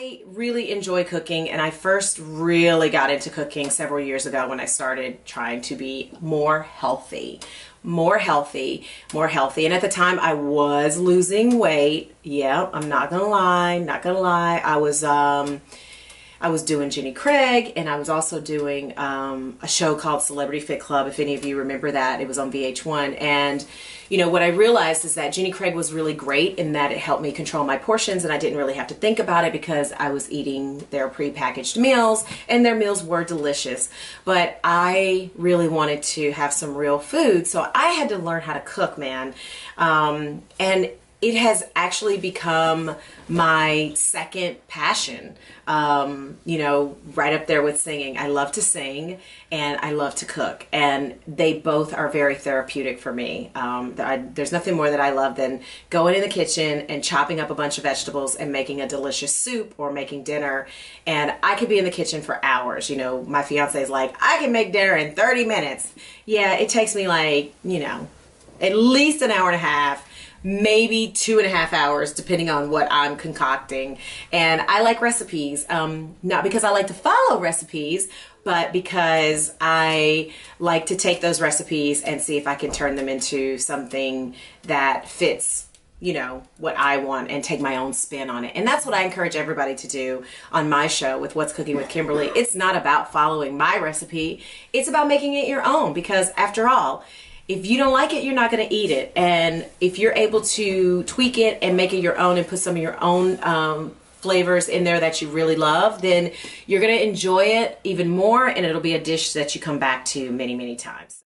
I really enjoy cooking, and I first really got into cooking several years ago when I started trying to be more healthy. More healthy, more healthy. And at the time, I was losing weight. Yeah, I'm not gonna lie, not gonna lie. I was, um, I was doing Jenny Craig and I was also doing um, a show called Celebrity Fit Club, if any of you remember that. It was on VH1. And, you know, what I realized is that Jenny Craig was really great in that it helped me control my portions and I didn't really have to think about it because I was eating their prepackaged meals and their meals were delicious. But I really wanted to have some real food, so I had to learn how to cook, man. Um, and it has actually become my second passion. Um, you know, right up there with singing. I love to sing and I love to cook, and they both are very therapeutic for me. Um, I, there's nothing more that I love than going in the kitchen and chopping up a bunch of vegetables and making a delicious soup or making dinner. And I could be in the kitchen for hours. You know, my fiance is like, I can make dinner in 30 minutes. Yeah, it takes me like, you know, at least an hour and a half maybe two and a half hours depending on what I'm concocting. And I like recipes, um, not because I like to follow recipes, but because I like to take those recipes and see if I can turn them into something that fits you know what I want and take my own spin on it. And that's what I encourage everybody to do on my show with What's Cooking with Kimberley. It's not about following my recipe. It's about making it your own because after all, if you don't like it, you're not going to eat it. And if you're able to tweak it and make it your own and put some of your own um, flavors in there that you really love, then you're going to enjoy it even more and it'll be a dish that you come back to many, many times.